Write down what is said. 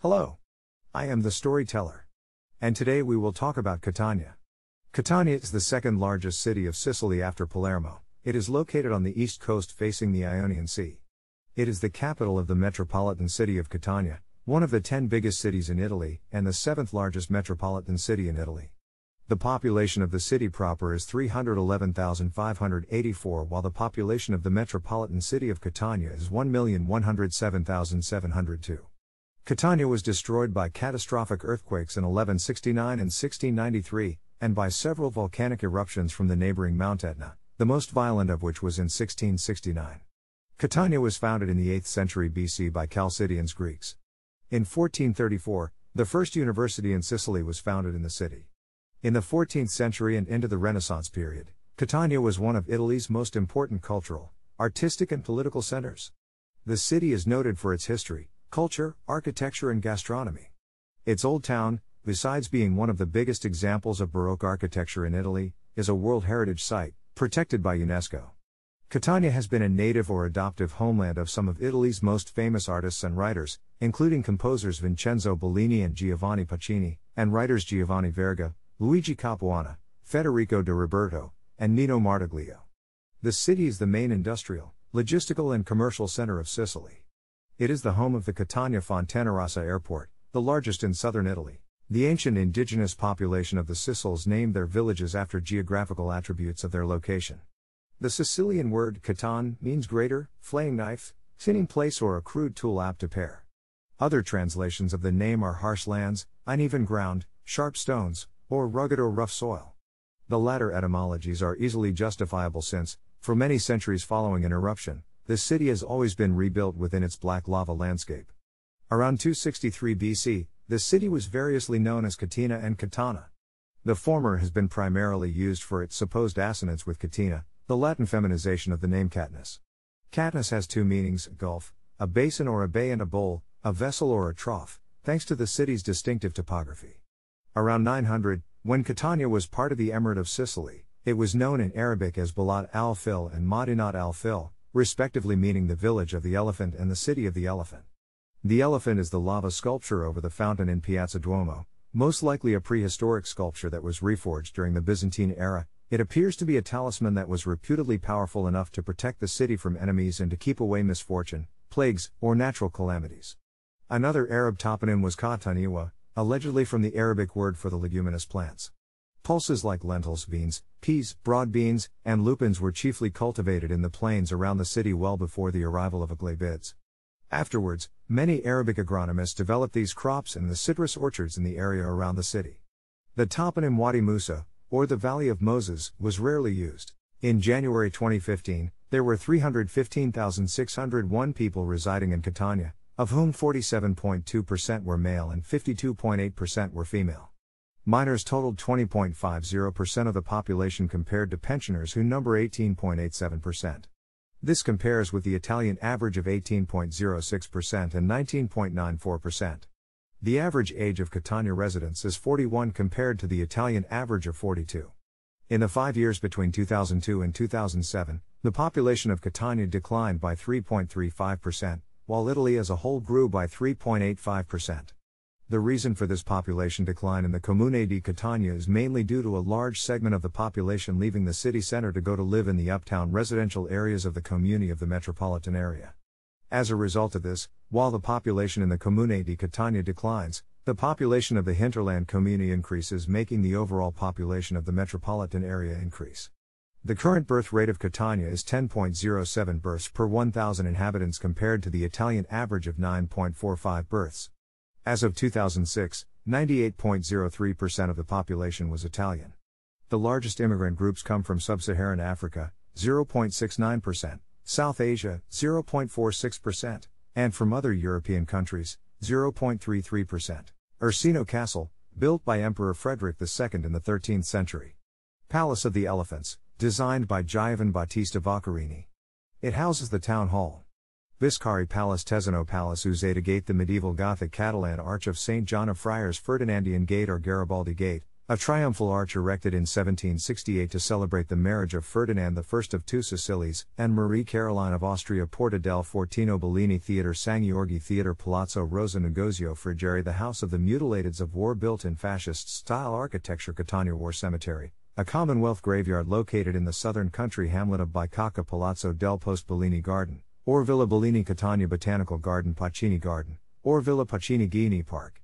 Hello. I am the storyteller. And today we will talk about Catania. Catania is the second largest city of Sicily after Palermo. It is located on the east coast facing the Ionian Sea. It is the capital of the metropolitan city of Catania, one of the 10 biggest cities in Italy, and the seventh largest metropolitan city in Italy. The population of the city proper is 311,584, while the population of the metropolitan city of Catania is 1,107,702. Catania was destroyed by catastrophic earthquakes in 1169 and 1693, and by several volcanic eruptions from the neighboring Mount Etna, the most violent of which was in 1669. Catania was founded in the 8th century BC by Chalcidians Greeks. In 1434, the first university in Sicily was founded in the city. In the 14th century and into the Renaissance period, Catania was one of Italy's most important cultural, artistic, and political centers. The city is noted for its history, culture, architecture, and gastronomy. Its old town, besides being one of the biggest examples of Baroque architecture in Italy, is a World Heritage Site, protected by UNESCO. Catania has been a native or adoptive homeland of some of Italy's most famous artists and writers, including composers Vincenzo Bellini and Giovanni Pacini, and writers Giovanni Verga, Luigi Capuana, Federico de Roberto, and Nino Martoglio. The city is the main industrial, logistical, and commercial center of Sicily. It is the home of the Catania Fontanarossa Airport, the largest in southern Italy. The ancient indigenous population of the Sicels named their villages after geographical attributes of their location. The Sicilian word catan means greater, flaying knife, thinning place, or a crude tool apt to pare. Other translations of the name are harsh lands, uneven ground, sharp stones, or rugged or rough soil. The latter etymologies are easily justifiable since, for many centuries following an eruption, the city has always been rebuilt within its black lava landscape. Around 263 BC, the city was variously known as Catina and Catana. The former has been primarily used for its supposed assonance with Catina, the Latin feminization of the name Catnus. Catnus has two meanings a gulf, a basin or a bay and a bowl, a vessel or a trough, thanks to the city's distinctive topography. Around 900, when Catania was part of the Emirate of Sicily, it was known in Arabic as Balat al Fil and Madinat al Fil, respectively meaning the village of the elephant and the city of the elephant. The elephant is the lava sculpture over the fountain in Piazza Duomo, most likely a prehistoric sculpture that was reforged during the Byzantine era. It appears to be a talisman that was reputedly powerful enough to protect the city from enemies and to keep away misfortune, plagues, or natural calamities. Another Arab toponym was Kataniwa, allegedly from the Arabic word for the leguminous plants. Pulses like lentils, beans, peas, broad beans, and lupins were chiefly cultivated in the plains around the city well before the arrival of Aghlabids. Afterwards, many Arabic agronomists developed these crops in the citrus orchards in the area around the city. The toponym Wadi Musa, or the Valley of Moses, was rarely used. In January 2015, there were 315,601 people residing in Catania, of whom 47.2% were male and 52.8% were female. Minors totaled 20.50% of the population compared to pensioners who number 18.87%. This compares with the Italian average of 18.06% and 19.94%. The average age of Catania residents is 41 compared to the Italian average of 42. In the five years between 2002 and 2007, the population of Catania declined by 3.35%, while Italy as a whole grew by 3.85%. The reason for this population decline in the Comune di Catania is mainly due to a large segment of the population leaving the city center to go to live in the uptown residential areas of the Comune of the metropolitan area. As a result of this, while the population in the Comune di Catania declines, the population of the hinterland commune increases, making the overall population of the metropolitan area increase. The current birth rate of Catania is 10.07 births per 1,000 inhabitants compared to the Italian average of 9.45 births. As of 2006, 98.03% of the population was Italian. The largest immigrant groups come from sub Saharan Africa, 0.69%, South Asia, 0.46%, and from other European countries, 0.33%. Ursino Castle, built by Emperor Frederick II in the 13th century. Palace of the Elephants, designed by Giovan Battista Vaccarini. It houses the town hall. Biscari Palace Tesino Palace Uzeda Gate The medieval Gothic Catalan Arch of St. John of Friars Ferdinandian Gate or Garibaldi Gate, A triumphal arch erected in 1768 to celebrate the marriage of Ferdinand I of Two Sicilies and Marie Caroline of Austria Porta del Fortino Bellini Theatre Sangiorgi Theatre Palazzo Rosa Negozio Friggeri The House of the Mutilateds of War built in fascist style architecture Catania War Cemetery, a Commonwealth graveyard located in the southern country hamlet of Bicocca Palazzo del Post Bellini Garden, or Villa Bellini Catania Botanical Garden Pacini Garden, or Villa Pacini Gioeni Park.